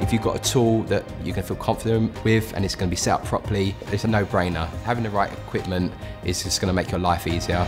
If you've got a tool that you can feel confident with and it's going to be set up properly, it's a no-brainer. Having the right equipment is just going to make your life easier.